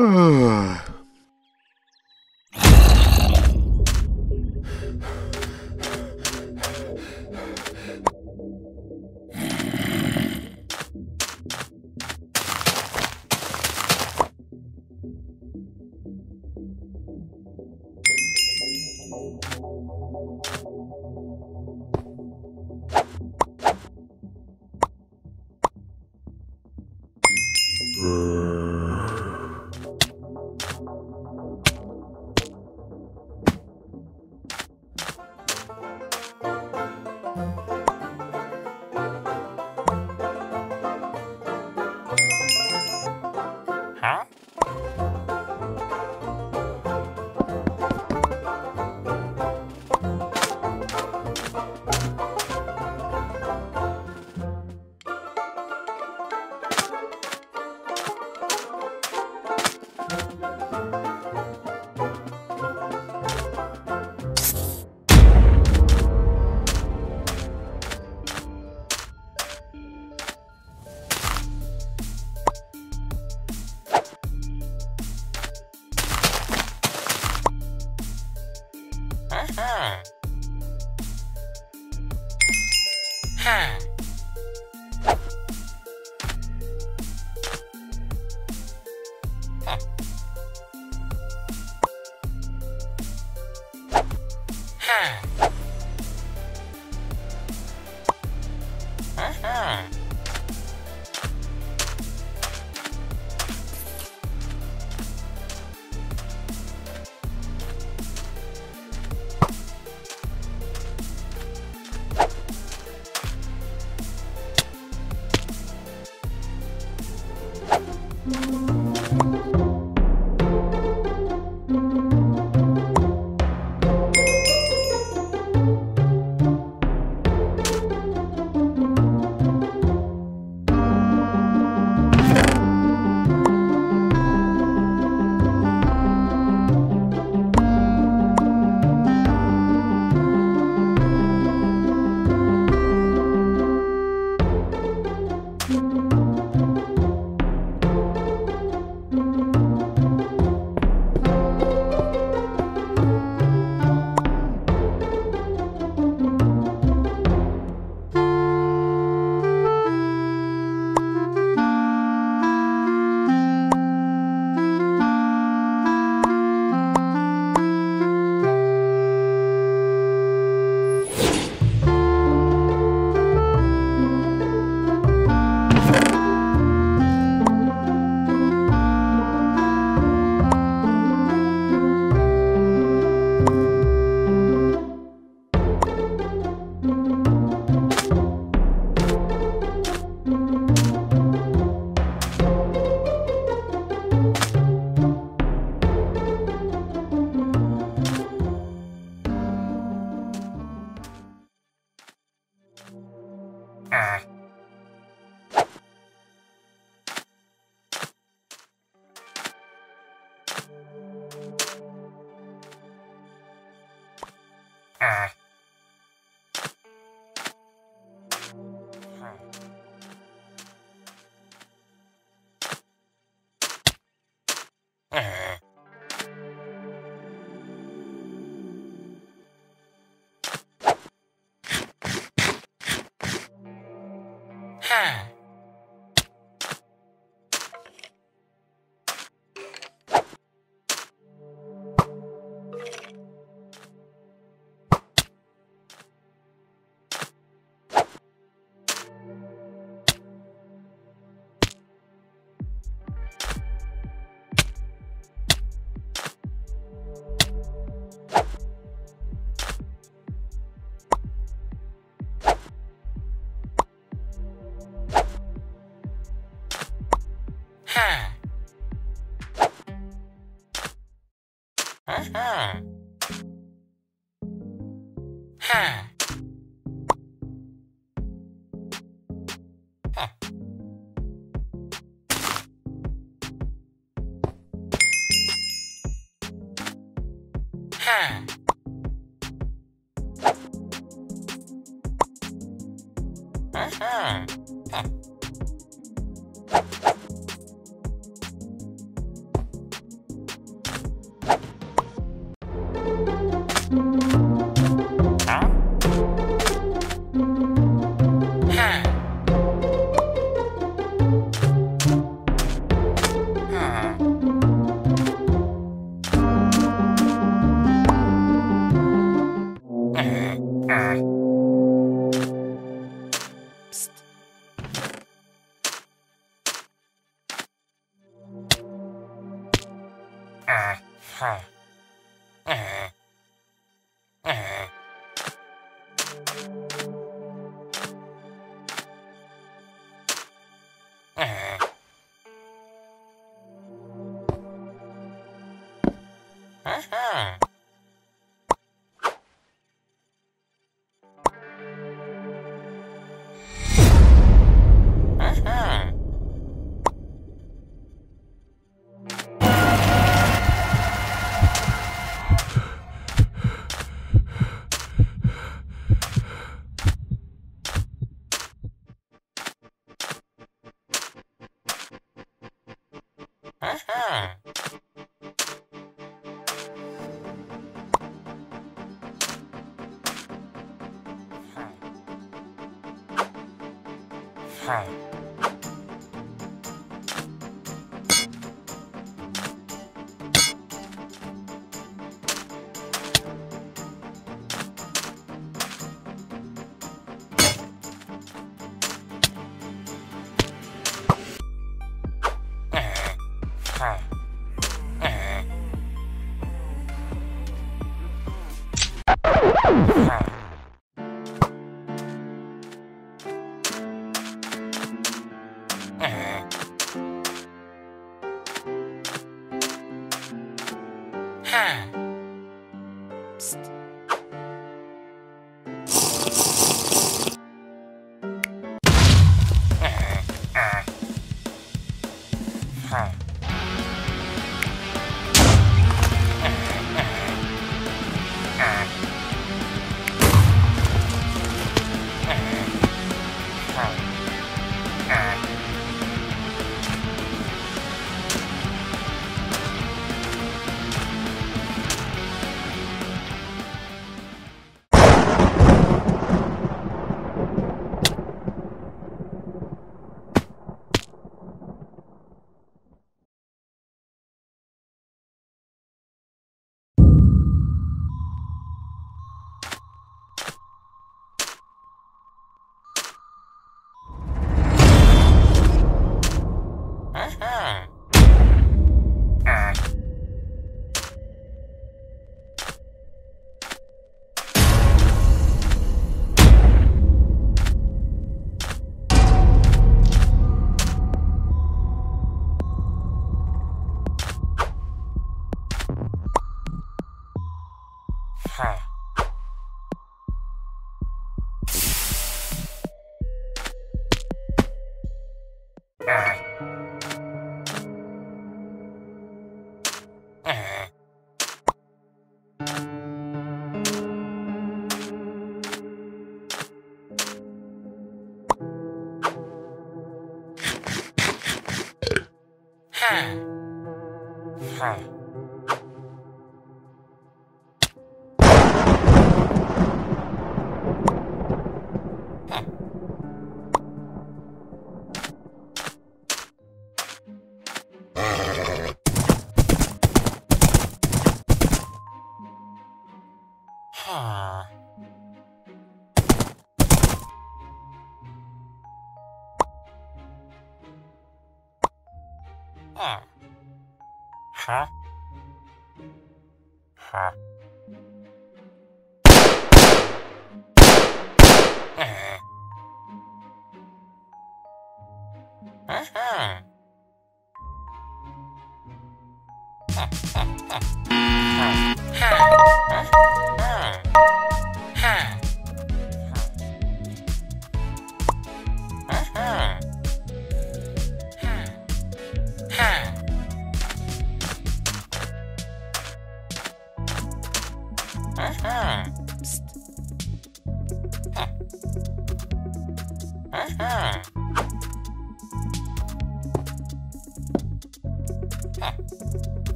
Ah. Uh. はあ Huh? Huh? Uh-huh. ห้า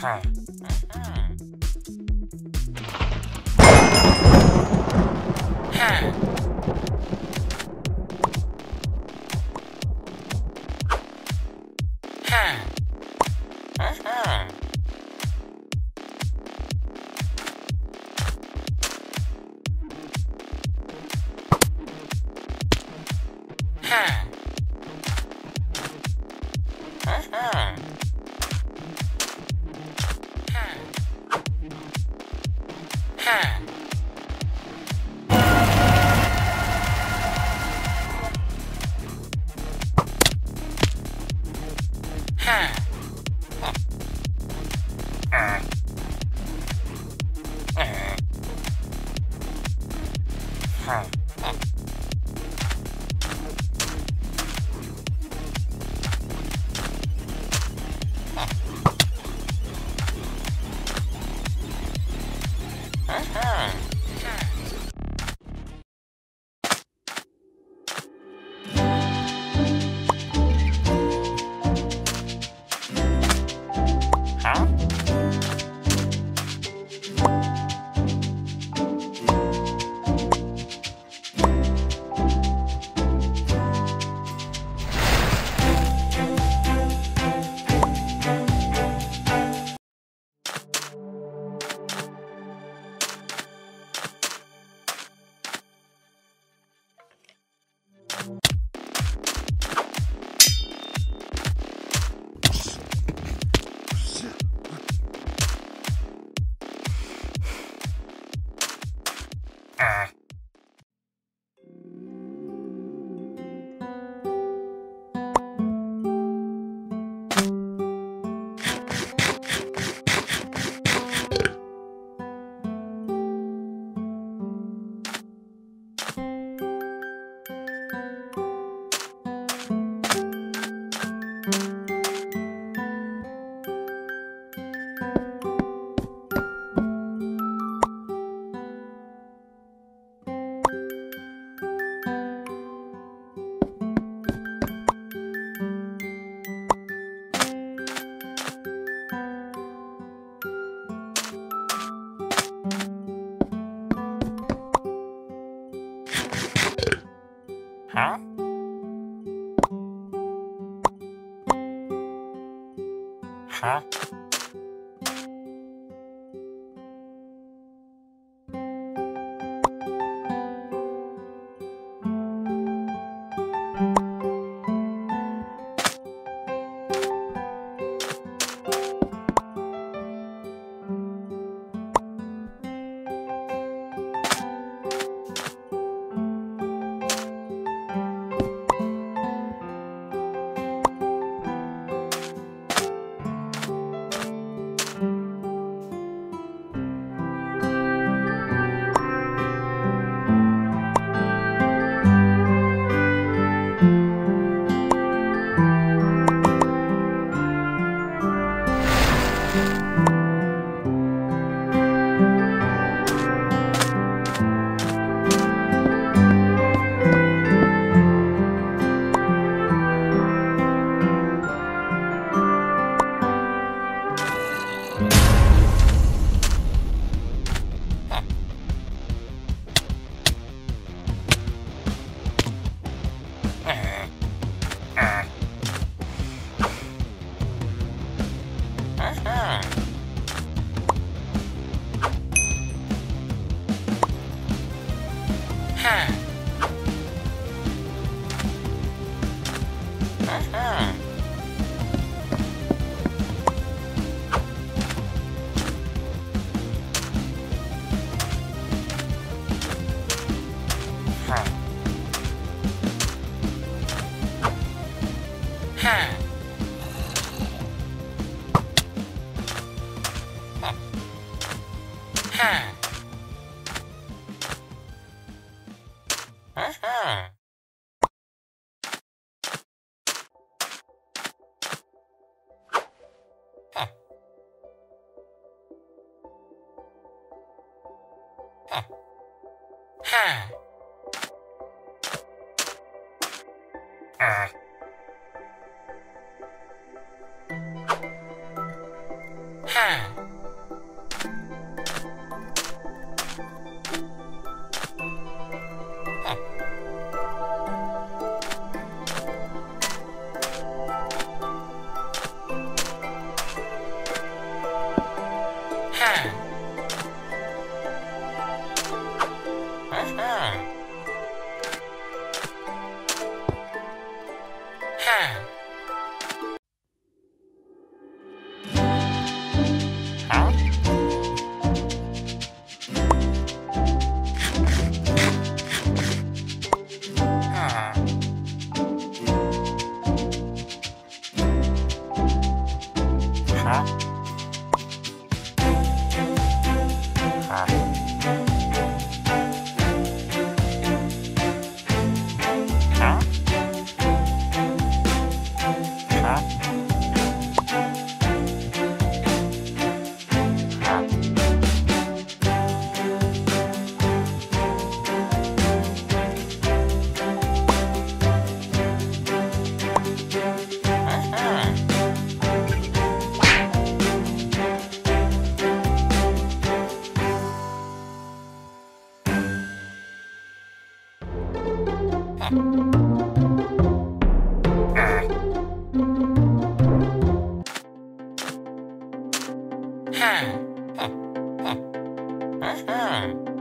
Ha! Uh-huh. time. Huh. Ha! Ha! Ha! Ha!